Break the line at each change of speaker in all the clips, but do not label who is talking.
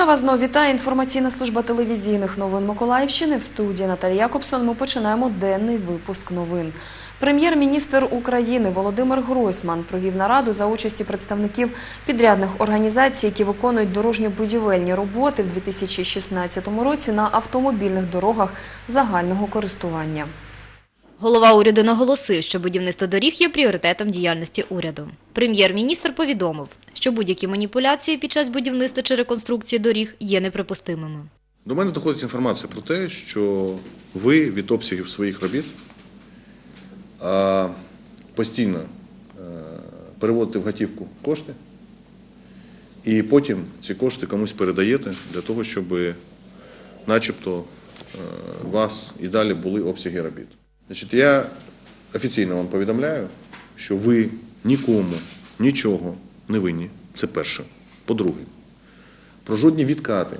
Дня, вас знову вітає інформаційна служба телевізійних новин Миколаївщини. В студії Наталія Якобсон ми починаємо денний випуск новин. Прем'єр-міністр України Володимир Гройсман провів нараду за участі представників підрядних організацій, які виконують дорожньо-будівельні роботи в 2016 році на автомобільних дорогах загального користування.
Голова уряду наголосив, що будівництво доріг є пріоритетом діяльності уряду. Прем'єр-міністр повідомив, що будь-які маніпуляції під час будівництва чи реконструкції доріг є неприпустимими.
До мене доходить інформація про те, що ви від обсягів своїх робіт постійно е, переводите в готівку кошти, і потім ці кошти комусь передаєте для того, щоб начебто е, у вас і далі були обсяги робіт. Значить, я офіційно вам повідомляю, що ви нікому нічого не винні. Це перше. По-друге, про жодні відкати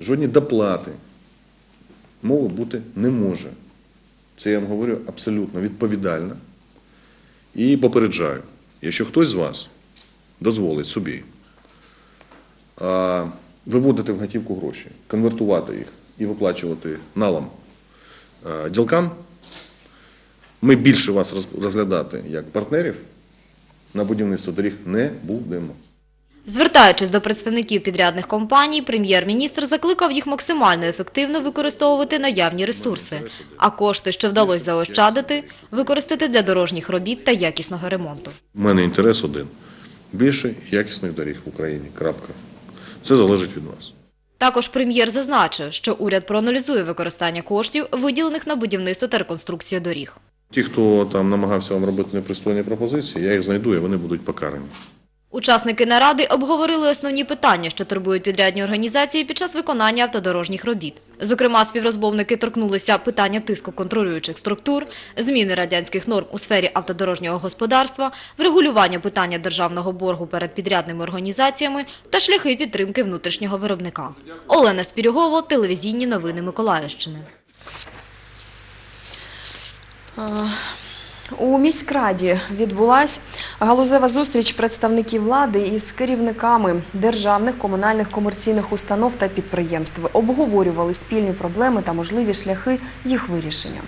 жодні доплати мови бути не може. Це я вам говорю абсолютно відповідально. І попереджаю, якщо хтось з вас дозволить собі виводити в готівку гроші, конвертувати їх і виплачувати налом ділкам, ми більше вас розглядати як партнерів на будівництво доріг не будемо.
Звертаючись до представників підрядних компаній, прем'єр-міністр закликав їх максимально ефективно використовувати наявні ресурси, а кошти, що вдалося заощадити, використати для дорожніх робіт та якісного ремонту.
У мене інтерес один. Більше якісних доріг в Україні. Крапка. Це залежить від вас.
Також прем'єр зазначив, що уряд проаналізує використання коштів, виділених на будівництво та реконструкцію доріг.
Ті, хто там намагався вам робити непристойні пропозиції, я їх знайду і вони будуть покарані.
Учасники наради обговорили основні питання, що турбують підрядні організації під час виконання автодорожніх робіт. Зокрема, співрозмовники торкнулися питання тиску контролюючих структур, зміни радянських норм у сфері автодорожнього господарства, врегулювання питання державного боргу перед підрядними організаціями та шляхи підтримки внутрішнього виробника. Олена Спірюгова, телевізійні новини Миколаївщини.
У міськраді відбулась галузева зустріч представників влади із керівниками державних, комунальних, комерційних установ та підприємств. Обговорювали спільні проблеми та можливі шляхи їх вирішення.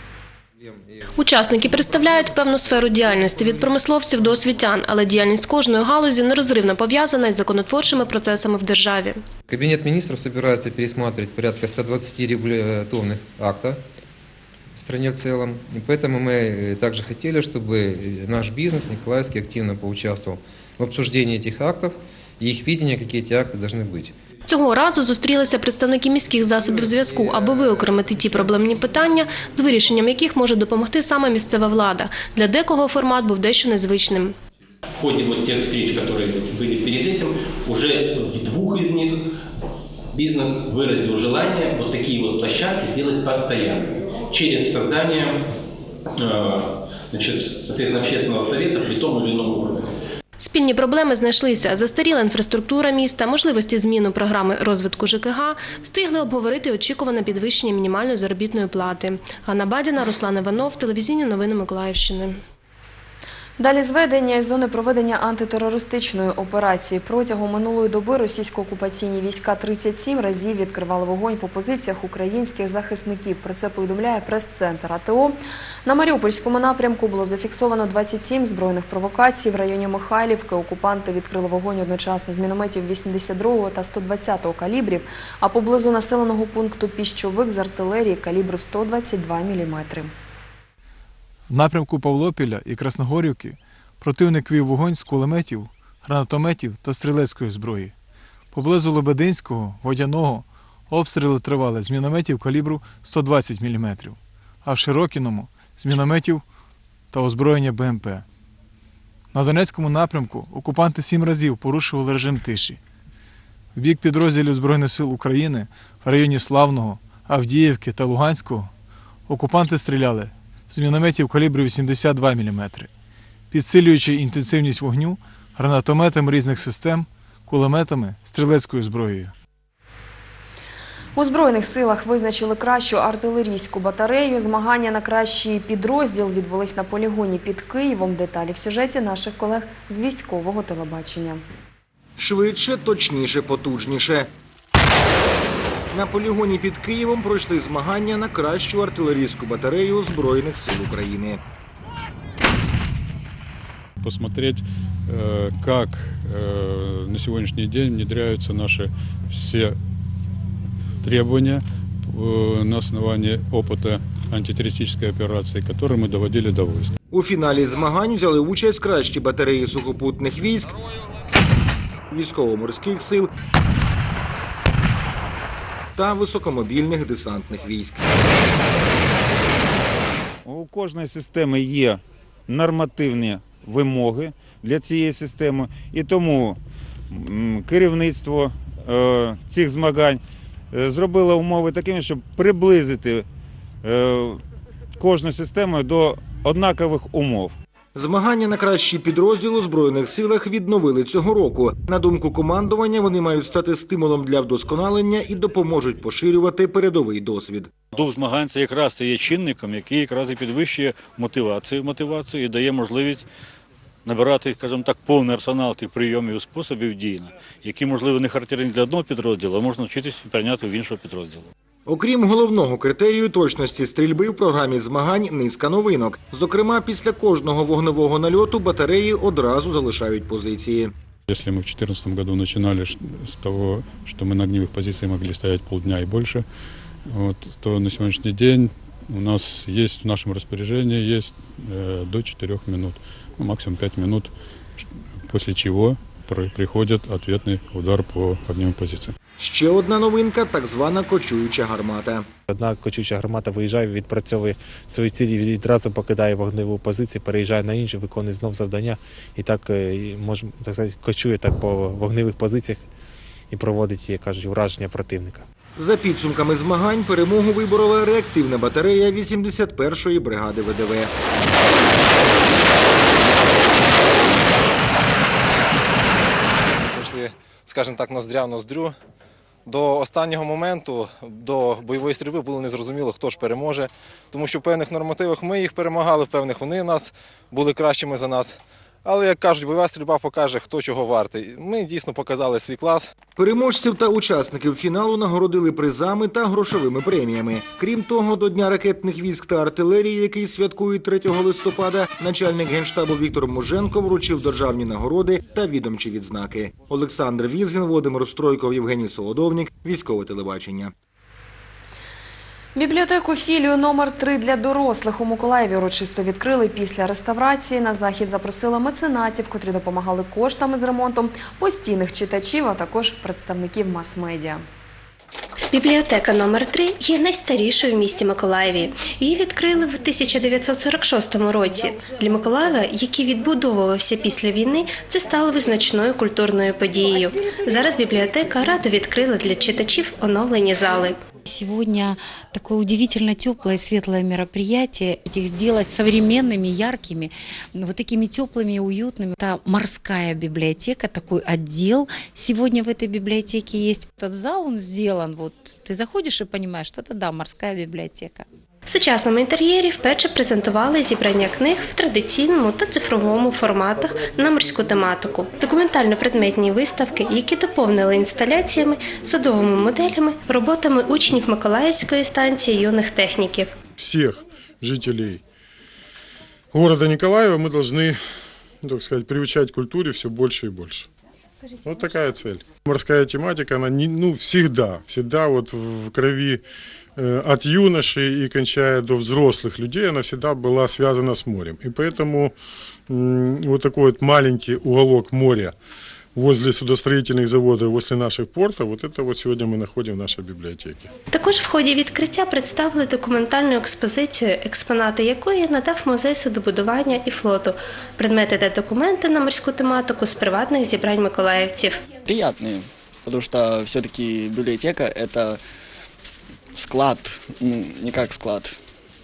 Учасники представляють певну сферу діяльності від промисловців до освітян, але діяльність кожної галузі нерозривно пов'язана із законотворчими процесами в державі.
Кабинет министров собирается пересматривать порядка 120 регуляторных актов в стране в целом. И поэтому мы э, также хотели, чтобы э, наш бизнес Николаевский активно поучаствовал в обсуждении этих актов и их видения, какие эти акты должны быть.
Цього разу зустрілися представники міських засобів зв'язку, аби виокремити ті проблемні питання, з вирішенням яких може допомогти саме місцева влада. Для декого формат був дещо незвичним.
В ходе вот тех встреч, которые были перед этим, уже в двух из них бизнес выразил желание вот такие вот площадки сделать постоянно через создание э, значит, соответственно, общественного совета при том или ином уровне.
Спільні проблеми знайшлися. Застаріла інфраструктура міста, можливості зміни програми розвитку ЖКГ, встигли обговорити очікуване підвищення мінімальної заробітної плати. Ганна Бадіна, Руслан Іванов, телевізійні новини Миколаївщини.
Далі зведення із зони проведення антитерористичної операції. Протягом минулої доби російсько-окупаційні війська 37 разів відкривали вогонь по позиціях українських захисників. Про це повідомляє прес-центр АТО. На Маріупольському напрямку було зафіксовано 27 збройних провокацій. В районі Михайлівки окупанти відкрили вогонь одночасно з мінометів 82-го та 120-го калібрів, а поблизу населеного пункту Піщовик з артилерії калібру 122 мм.
В напрямку Павлопіля і Красногорівки противник вів вогонь з кулеметів, гранатометів та стрілецької зброї. Поблизу Лебединського, Водяного обстріли тривали з мінометів калібру 120 мм, а в Широкіному з мінометів та озброєння БМП. На Донецькому напрямку окупанти сім разів порушували режим тиші. В бік підрозділів Збройних сил України в районі Славного, Авдіївки та Луганського окупанти стріляли з мінометів калібру 82 мм, підсилюючи інтенсивність вогню гранатометами різних систем, кулеметами, стрілецькою зброєю.
У Збройних силах визначили кращу артилерійську батарею. Змагання на кращий підрозділ відбулись на полігоні під Києвом. Деталі в сюжеті наших колег з військового телебачення.
Швидше, точніше, потужніше. На полігоні під Києвом пройшли змагання на кращу артилерійську батарею Збройних сил України.
посмотреть, э, как э, на сегодняшний день внедряются наши все требования э, на основании опыта антитеррористической операции, которые мы доводили до войск.
У фіналі змагань взяли участь кращі батареї сухопутних військ, військово-морських сил та високомобільних десантних військ.
У кожної системи є нормативні вимоги для цієї системи, і тому керівництво е, цих змагань е, зробило умови такими, щоб приблизити е, кожну систему до однакових умов.
Змагання на кращий підрозділ у збройних силах відновили цього року. На думку командування, вони мають стати стимулом для вдосконалення і допоможуть поширювати передовий досвід.
Дух змагань це якраз це є чинником, який якраз і підвищує мотивацію, мотивацію і дає можливість набирати, скажімо так, повний арсенал тих прийомів і способів дії, які, можливо, не характерні для одного підрозділу, а можна вчитись і прийняти в іншого підрозділу.
Окрім головного критерію точності стрільби в програмі змагань низка новинок. Зокрема, після кожного вогневого нальоту батареї одразу залишають позиції.
Если мы в 2014 году начинали ш- с того, что мы на огневых позициях могли стоять полдня и больше, вот, то на сегодняшний день у нас есть в нашем распоряжении есть э, до 4 минут, ну, максимум 5 минут, ш- после чего при- приходит ответный удар по огневым позициям.
Ще одна новинка так звана кочуюча гармата.
Одна кочуча гармата виїжджає, відпрацьовує свої цілі, відразу покидає вогневу позицію, переїжджає на іншу, виконує знов завдання і так е, і може так сказати, кочує так по вогневих позиціях і проводить, як кажуть, враження противника.
За підсумками змагань перемогу виборола реактивна батарея 81-ї бригади ВДВ.
пройшли, скажімо так, ноздря ноздрю. До останнього моменту, до бойової стрільби було незрозуміло, хто ж переможе, тому що в певних нормативах ми їх перемагали, в певних вони нас були кращими за нас. Але, як кажуть, бойова стрільба покаже, хто чого вартий. Ми дійсно показали свій клас.
Переможців та учасників фіналу нагородили призами та грошовими преміями. Крім того, до Дня ракетних військ та артилерії, який святкують 3 листопада, начальник генштабу Віктор Муженко вручив державні нагороди та відомчі відзнаки. Олександр Візгін, Володимир Стройков, Євгеній Солодовнік, військове телебачення.
Бібліотеку філію номер 3 для дорослих у Миколаєві урочисто відкрили після реставрації. На захід запросили меценатів, котрі допомагали коштами з ремонтом, постійних читачів, а також представників мас-медіа.
Бібліотека номер 3 є найстарішою в місті Миколаєві. Її відкрили в 1946 році. Для Миколаєва, який відбудовувався після війни, це стало визначною культурною подією. Зараз бібліотека радо відкрила для читачів оновлені зали.
Сегодня такое удивительно теплое и светлое мероприятие. Их сделать современными, яркими, вот такими теплыми и уютными. Это морская библиотека, такой отдел сегодня в этой библиотеке есть. Этот зал, он сделан, вот ты заходишь и понимаешь, что это да, морская библиотека.
В сучасному інтер'єрі вперше презентували зібрання книг в традиційному та цифровому форматах на морську тематику, документально-предметні виставки, які доповнили інсталяціями, судовими моделями, роботами учнів Миколаївської станції юних техніків.
всех жителей города Николаева мы должны, ну, так сказать, приучать к культуре все больше и больше. Вот такая цель. Морская тематика, она не, ну, всегда, всегда вот в крови э, от юношей и кончая до взрослых людей, она всегда была связана с морем. И поэтому м, вот такой вот маленький уголок моря возле судостроительных заводов, возле наших портов, вот это вот сегодня мы находим в нашей библиотеке.
Також в ході відкриття представили документальну експозицію, експонати якої надав музей судобудування і флоту, предмети та документи на морську тематику з приватних зібрань миколаївців.
приятные, потому что все-таки библиотека это склад, ну, не как склад,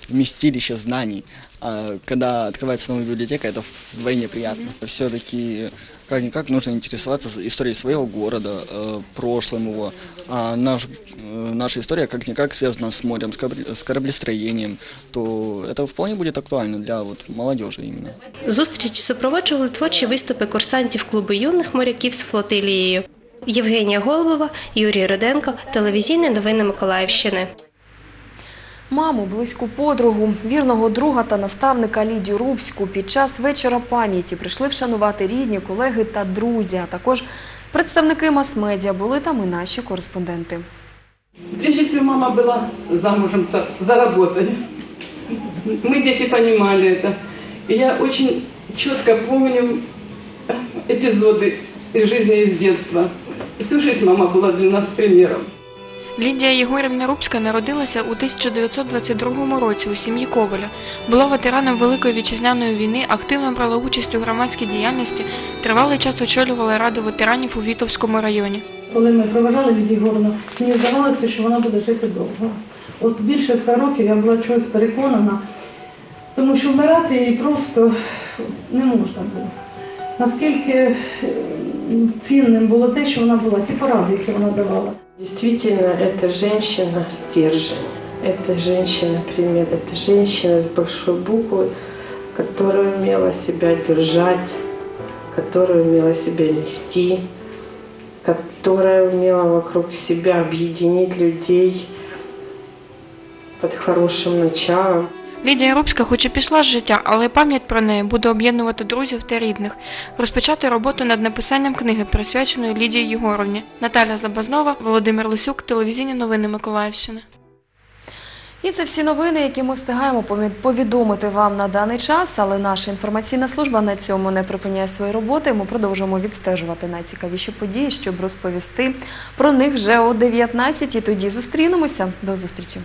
вместилище знаний. А когда открывается новая библиотека, это вдвойне приятно. Все-таки как-никак нужно интересоваться историей своего города, э, прошлым его. А наш, э, наша история как-никак связана с морем, с корабли- с кораблестроением, то это вполне будет актуально для вот, молодежи именно.
Зустріч супроводжували творчі виступи курсантів клубу юних моряків з флотилією. Євгенія Голубова, Юрій Руденко, телевізійні новини Миколаївщини.
Маму, близьку подругу, вірного друга та наставника Лідію Рубську під час вечора пам'яті прийшли вшанувати рідні, колеги та друзі, а також представники мас-медіа. Були там і наші кореспонденти.
Прежде всего, мама была замужем за работой. Мы, дети, понимали это. И я очень четко помню эпизоды из жизни из детства. Всю жизнь мама была для нас примером.
Лідія Єгорівна Рубська народилася у 1922 році у сім'ї Коваля. Була ветераном Великої вітчизняної війни, активно брала участь у громадській діяльності, тривалий час очолювала раду ветеранів у Вітовському районі.
Коли ми проважали від Єгорівну, мені здавалося, що вона буде жити довго. От більше ста років я була чогось переконана, тому що вмирати їй просто не можна було. Наскільки цінним було те, що вона була, ті поради, які вона давала.
Действительно, это женщина стержень. Это женщина-пример. Это женщина с большой буквы, которая умела себя держать, которая умела себя нести, которая умела вокруг себя объединить людей под хорошим началом.
Лідія Рубська хоч і пішла з життя, але пам'ять про неї буде об'єднувати друзів та рідних, розпочати роботу над написанням книги, присвяченої Лідії Єгоровні. Наталя Забазнова, Володимир Лисюк, телевізійні новини Миколаївщини.
І це всі новини, які ми встигаємо повідомити вам на даний час. Але наша інформаційна служба на цьому не припиняє свої роботи. Ми продовжуємо відстежувати найцікавіші події, щоб розповісти про них вже о 19-й. Тоді зустрінемося. До зустрічі.